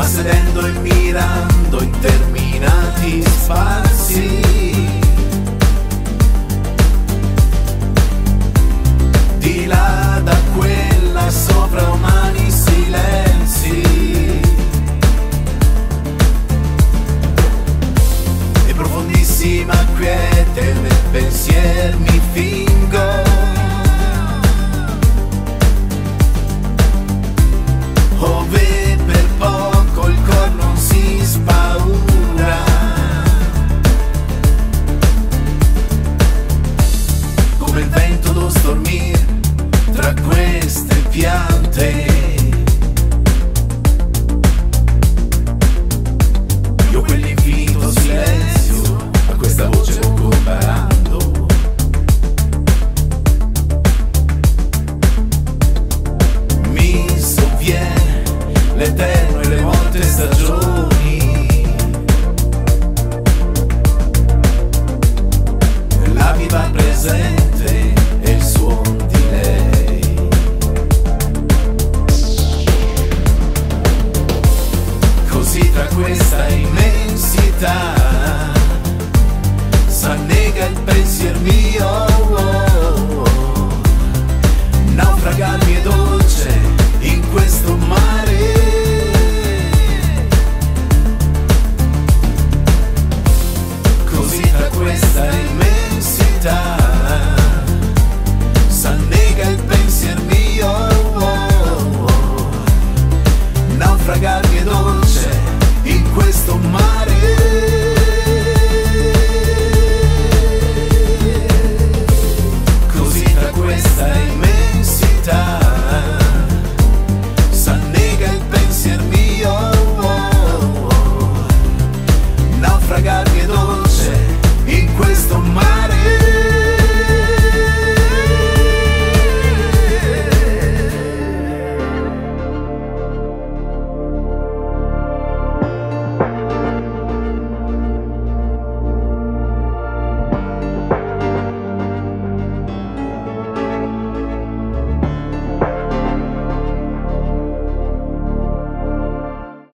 ma sedendo e mirando interminati spazi. piante. Io quell'infinito silenzio, a questa voce non comparando. Mi sovviene l'eterno. verità s'annega il pensier mio oh, oh. naufragarmi è dolce in questo mare così tra questa immensità